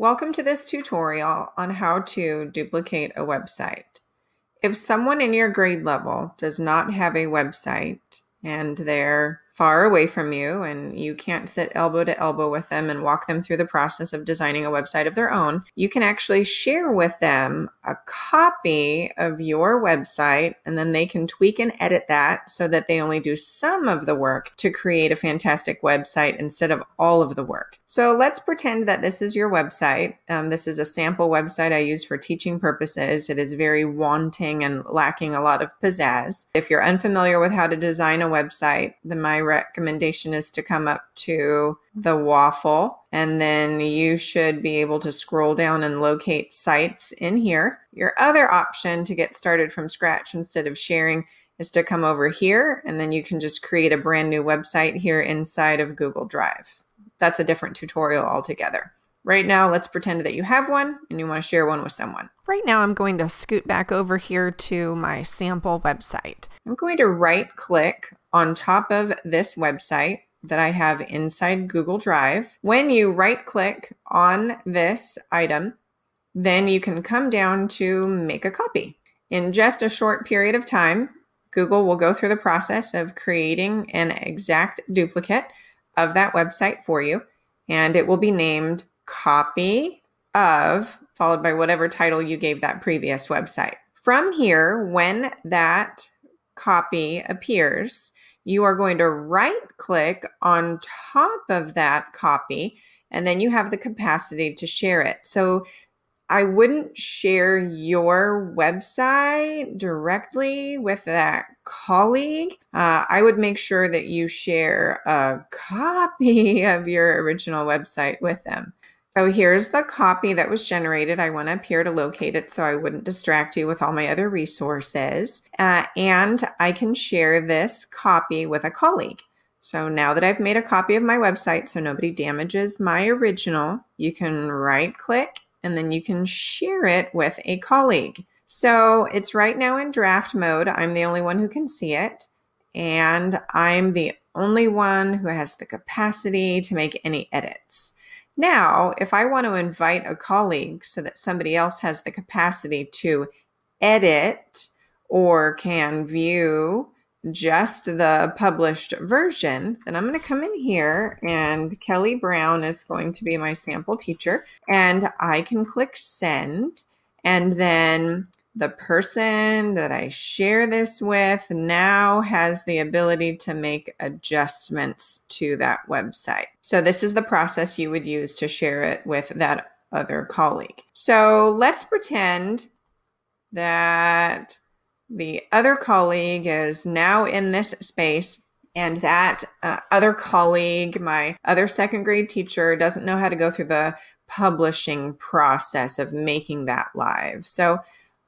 Welcome to this tutorial on how to duplicate a website. If someone in your grade level does not have a website and they're far away from you and you can't sit elbow to elbow with them and walk them through the process of designing a website of their own, you can actually share with them a copy of your website and then they can tweak and edit that so that they only do some of the work to create a fantastic website instead of all of the work. So let's pretend that this is your website. Um, this is a sample website I use for teaching purposes. It is very wanting and lacking a lot of pizzazz. If you're unfamiliar with how to design a website, then my recommendation is to come up to the waffle and then you should be able to scroll down and locate sites in here. Your other option to get started from scratch instead of sharing is to come over here and then you can just create a brand new website here inside of Google Drive. That's a different tutorial altogether. Right now, let's pretend that you have one and you want to share one with someone. Right now, I'm going to scoot back over here to my sample website. I'm going to right click on top of this website that I have inside Google Drive. When you right click on this item, then you can come down to make a copy. In just a short period of time, Google will go through the process of creating an exact duplicate of that website for you, and it will be named copy of, followed by whatever title you gave that previous website. From here, when that copy appears, you are going to right click on top of that copy, and then you have the capacity to share it. So I wouldn't share your website directly with that colleague. Uh, I would make sure that you share a copy of your original website with them. So here's the copy that was generated. I went up here to locate it so I wouldn't distract you with all my other resources. Uh, and I can share this copy with a colleague. So now that I've made a copy of my website so nobody damages my original, you can right click and then you can share it with a colleague. So it's right now in draft mode. I'm the only one who can see it. And I'm the only one who has the capacity to make any edits. Now, if I want to invite a colleague so that somebody else has the capacity to edit or can view just the published version, then I'm going to come in here and Kelly Brown is going to be my sample teacher. And I can click send and then the person that I share this with now has the ability to make adjustments to that website. So, this is the process you would use to share it with that other colleague. So, let's pretend that the other colleague is now in this space and that uh, other colleague, my other second grade teacher, doesn't know how to go through the publishing process of making that live. So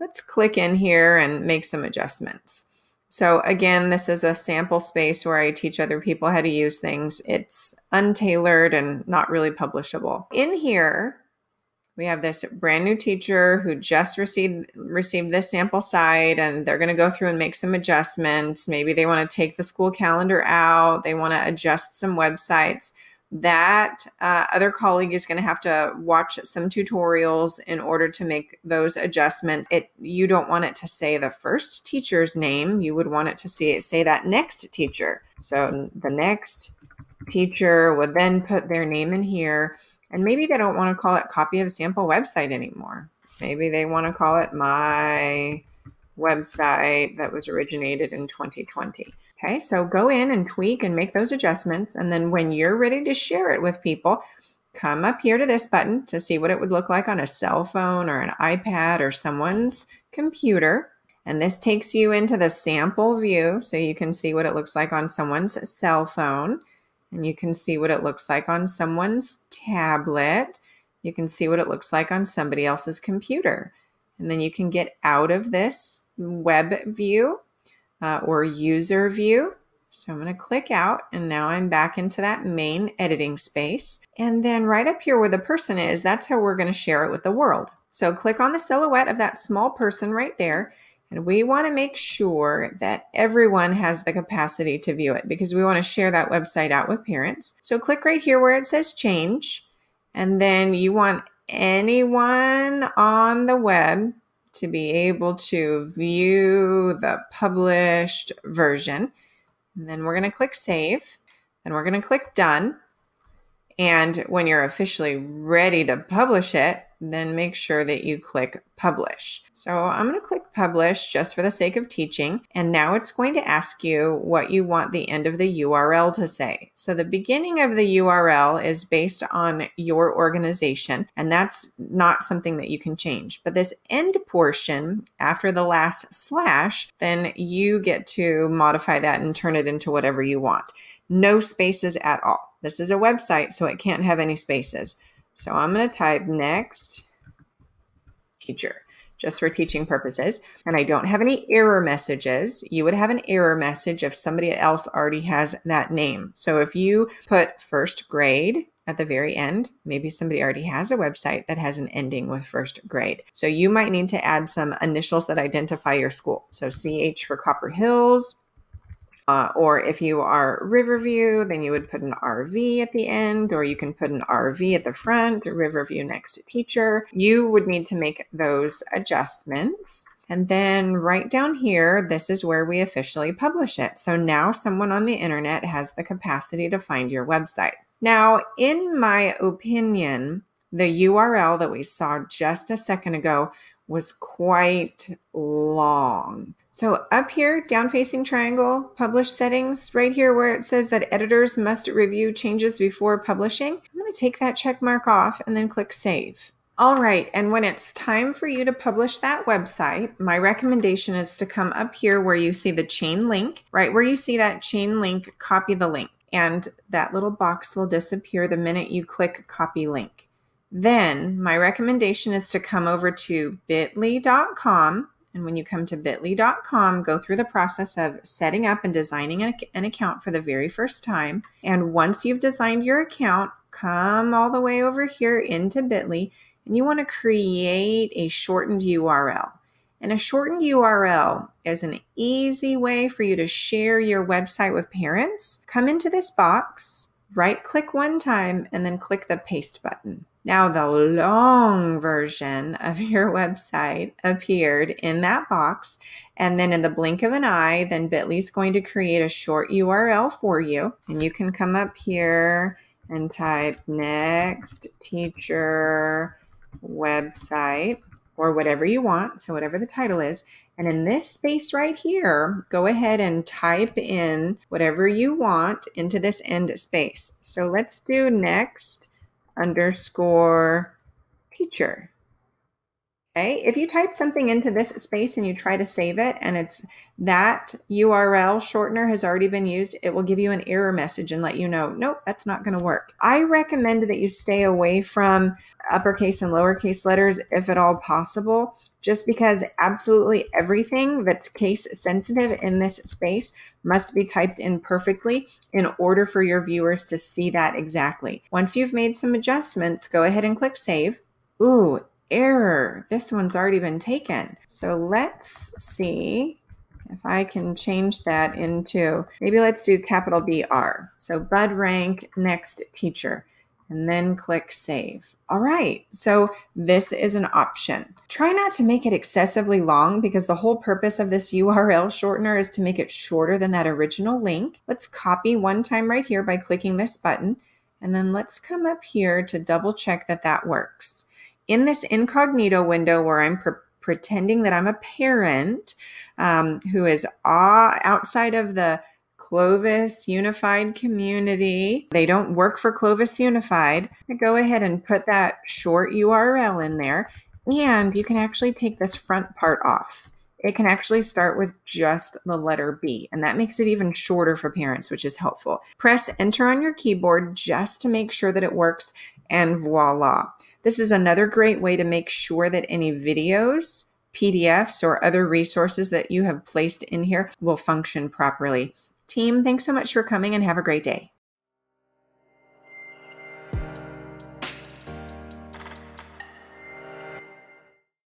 let's click in here and make some adjustments. So again, this is a sample space where I teach other people how to use things. It's untailored and not really publishable. In here, we have this brand new teacher who just received received this sample site and they're going to go through and make some adjustments. Maybe they want to take the school calendar out, they want to adjust some websites that uh, other colleague is going to have to watch some tutorials in order to make those adjustments. It you don't want it to say the first teacher's name. You would want it to say that next teacher. So the next teacher would then put their name in here, and maybe they don't want to call it copy of sample website anymore. Maybe they want to call it my website that was originated in 2020. Okay, so go in and tweak and make those adjustments. And then when you're ready to share it with people, come up here to this button to see what it would look like on a cell phone or an iPad or someone's computer. And this takes you into the sample view so you can see what it looks like on someone's cell phone. And you can see what it looks like on someone's tablet. You can see what it looks like on somebody else's computer. And then you can get out of this web view uh, or user view. So I'm going to click out and now I'm back into that main editing space. And then right up here where the person is, that's how we're going to share it with the world. So click on the silhouette of that small person right there. And we want to make sure that everyone has the capacity to view it because we want to share that website out with parents. So click right here where it says change. And then you want anyone on the web to be able to view the published version. And then we're going to click save and we're going to click done. And when you're officially ready to publish it, then make sure that you click publish. So I'm going to click publish just for the sake of teaching. And now it's going to ask you what you want the end of the URL to say. So the beginning of the URL is based on your organization, and that's not something that you can change. But this end portion after the last slash, then you get to modify that and turn it into whatever you want. No spaces at all. This is a website, so it can't have any spaces. So I'm going to type next teacher just for teaching purposes. And I don't have any error messages. You would have an error message if somebody else already has that name. So if you put first grade at the very end, maybe somebody already has a website that has an ending with first grade. So you might need to add some initials that identify your school. So CH for Copper Hills, uh, or if you are Riverview, then you would put an RV at the end, or you can put an RV at the front, Riverview next to teacher. You would need to make those adjustments. And then right down here, this is where we officially publish it. So now someone on the internet has the capacity to find your website. Now, in my opinion, the URL that we saw just a second ago was quite long. So up here, down facing triangle, publish settings, right here where it says that editors must review changes before publishing, I'm going to take that check mark off and then click save. All right, and when it's time for you to publish that website, my recommendation is to come up here where you see the chain link, right where you see that chain link, copy the link, and that little box will disappear the minute you click copy link. Then my recommendation is to come over to bit.ly.com and when you come to bit.ly.com, go through the process of setting up and designing an account for the very first time. And once you've designed your account, come all the way over here into bit.ly and you want to create a shortened URL. And a shortened URL is an easy way for you to share your website with parents. Come into this box, right click one time, and then click the paste button. Now, the long version of your website appeared in that box. And then in the blink of an eye, then Bitly is going to create a short URL for you. And you can come up here and type next teacher website or whatever you want. So, whatever the title is. And in this space right here, go ahead and type in whatever you want into this end space. So, let's do next underscore teacher. Okay, if you type something into this space and you try to save it and it's that URL shortener has already been used, it will give you an error message and let you know, nope, that's not going to work. I recommend that you stay away from uppercase and lowercase letters if at all possible, just because absolutely everything that's case sensitive in this space must be typed in perfectly in order for your viewers to see that exactly. Once you've made some adjustments, go ahead and click save. Ooh, error. This one's already been taken. So let's see if I can change that into, maybe let's do capital BR. So Bud rank next teacher and then click save. All right, so this is an option. Try not to make it excessively long because the whole purpose of this URL shortener is to make it shorter than that original link. Let's copy one time right here by clicking this button. And then let's come up here to double check that that works in this incognito window where I'm pre- pretending that I'm a parent um, who is uh, outside of the Clovis Unified community. They don't work for Clovis Unified. Go ahead and put that short URL in there, and you can actually take this front part off. It can actually start with just the letter B, and that makes it even shorter for parents, which is helpful. Press enter on your keyboard just to make sure that it works, and voila. This is another great way to make sure that any videos, PDFs, or other resources that you have placed in here will function properly. Team, thanks so much for coming and have a great day.